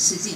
实际。